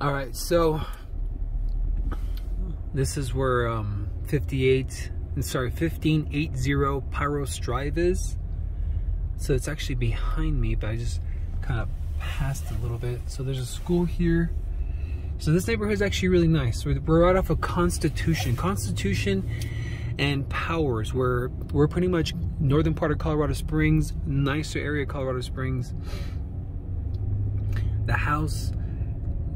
All right, so this is where um, 58, sorry, 1580 Pyros Drive is. So it's actually behind me, but I just kind of passed a little bit. So there's a school here. So this neighborhood is actually really nice. We're, right off of Constitution. Constitution and Powers. We're, we're pretty much northern part of Colorado Springs, nicer area Colorado Springs. The house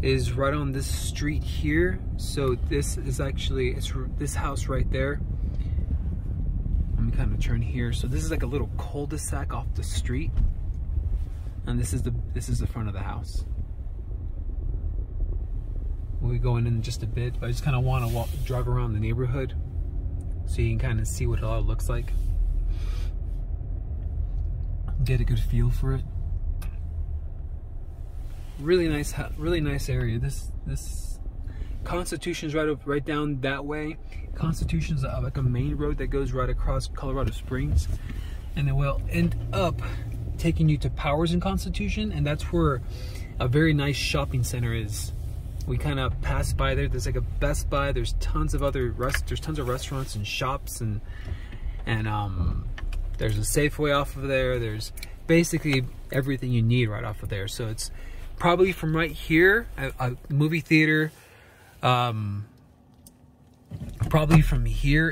is right on this street here. So this is actually, it's this house right there. Let me kind of turn here. So this is like a little cul-de-sac off the street. And this is the this is the front of the house. We'll be going in just a bit, but I just kind of want to walk, drive around the neighborhood so you can kind of see what it all looks like. Get a good feel for it. Really nice, really nice area. This this Constitution's right up, right down that way. Constitution's like a main road that goes right across Colorado Springs, and then we'll end up taking you to Powers and Constitution, and that's where a very nice shopping center is. We kind of pass by there. There's like a Best Buy. There's tons of other rest. There's tons of restaurants and shops and and um, there's a Safeway off of there. There's basically everything you need right off of there. So it's probably from right here, a, a movie theater. Um, probably from here